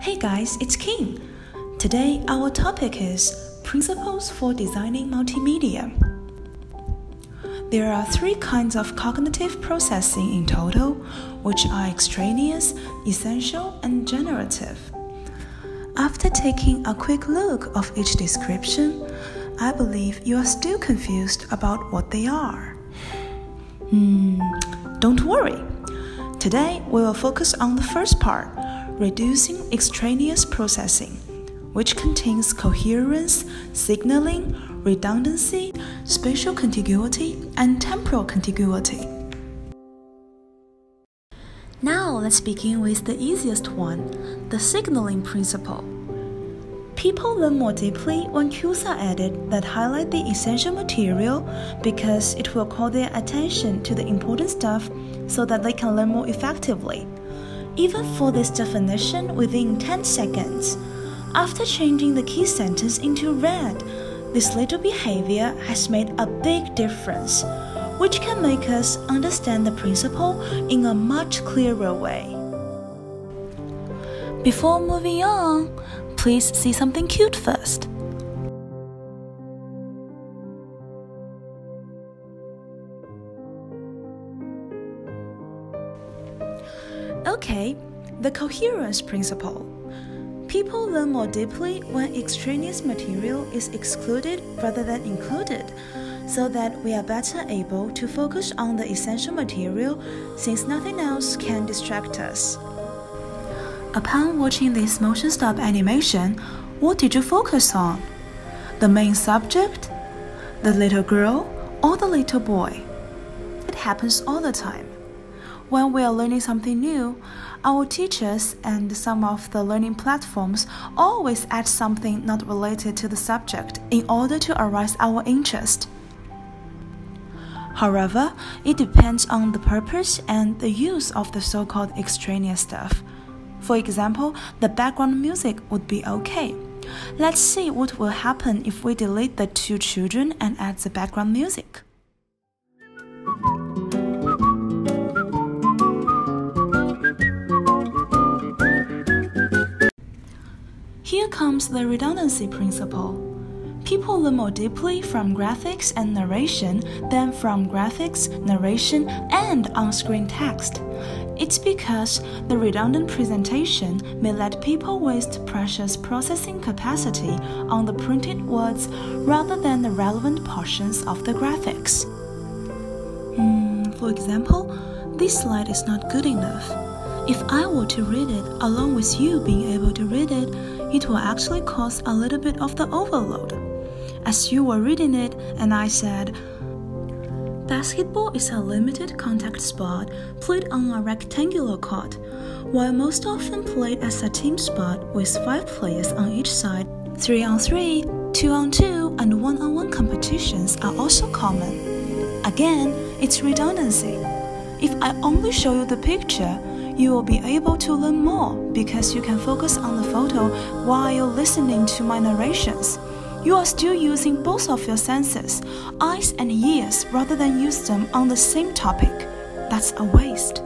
Hey guys, it's King. Today our topic is Principles for Designing Multimedia. There are three kinds of cognitive processing in total, which are extraneous, essential, and generative. After taking a quick look of each description, I believe you are still confused about what they are. Hmm, don't worry. Today we will focus on the first part reducing extraneous processing, which contains coherence, signaling, redundancy, spatial contiguity, and temporal contiguity. Now let's begin with the easiest one the signaling principle. People learn more deeply when cues are added that highlight the essential material because it will call their attention to the important stuff so that they can learn more effectively even for this definition within 10 seconds. After changing the key sentence into red, this little behavior has made a big difference, which can make us understand the principle in a much clearer way. Before moving on, please see something cute first. Okay, the coherence principle. People learn more deeply when extraneous material is excluded rather than included, so that we are better able to focus on the essential material since nothing else can distract us. Upon watching this motion stop animation, what did you focus on? The main subject? The little girl or the little boy? It happens all the time. When we are learning something new, our teachers and some of the learning platforms always add something not related to the subject in order to arouse our interest. However, it depends on the purpose and the use of the so called extraneous stuff. For example, the background music would be okay. Let's see what will happen if we delete the two children and add the background music. Comes the redundancy principle. People learn more deeply from graphics and narration than from graphics, narration, and on screen text. It's because the redundant presentation may let people waste precious processing capacity on the printed words rather than the relevant portions of the graphics. Mm, for example, this slide is not good enough. If I were to read it along with you being able to read it, will actually cause a little bit of the overload. As you were reading it, and I said, Basketball is a limited contact sport played on a rectangular court, while most often played as a team sport with five players on each side. Three on three, two on two, and one on one competitions are also common. Again, it's redundancy. If I only show you the picture, you will be able to learn more because you can focus on the photo while listening to my narrations. You are still using both of your senses, eyes and ears, rather than use them on the same topic. That's a waste.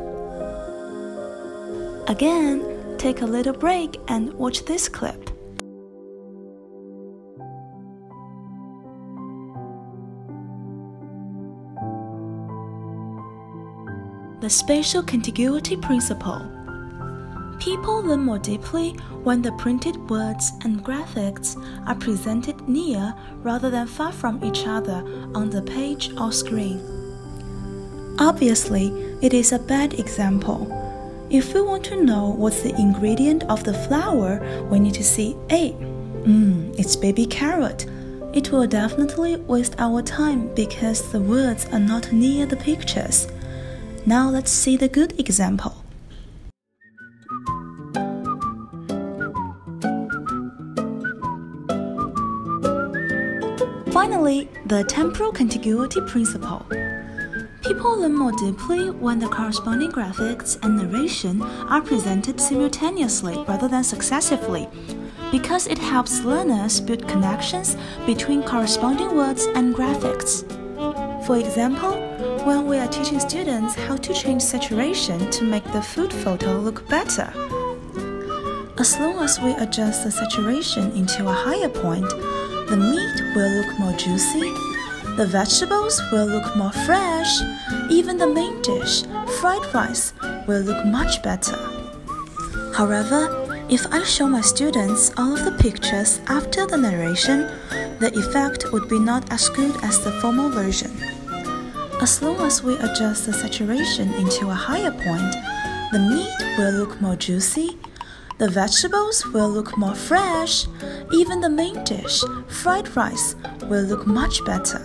Again, take a little break and watch this clip. The spatial contiguity principle. People learn more deeply when the printed words and graphics are presented near rather than far from each other on the page or screen. Obviously, it is a bad example. If we want to know what's the ingredient of the flour, we need to see A. Mmm, it's baby carrot. It will definitely waste our time because the words are not near the pictures. Now let's see the good example. Finally, the temporal contiguity principle. People learn more deeply when the corresponding graphics and narration are presented simultaneously rather than successively, because it helps learners build connections between corresponding words and graphics. For example, when we are teaching students how to change saturation to make the food photo look better. As long as we adjust the saturation into a higher point, the meat will look more juicy, the vegetables will look more fresh, even the main dish, fried rice, will look much better. However, if I show my students all of the pictures after the narration, the effect would be not as good as the formal version. As long as we adjust the saturation into a higher point, the meat will look more juicy, the vegetables will look more fresh, even the main dish, fried rice, will look much better.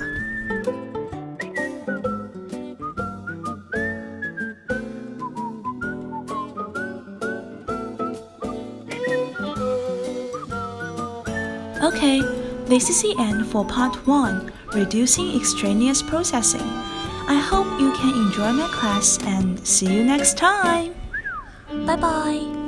Okay, this is the end for part 1 Reducing Extraneous Processing. I hope you can enjoy my class and see you next time. Bye bye.